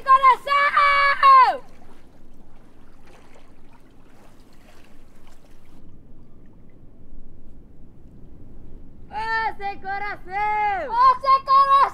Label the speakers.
Speaker 1: sem coração!
Speaker 2: oh, sem coração!
Speaker 1: Oh, sem coração!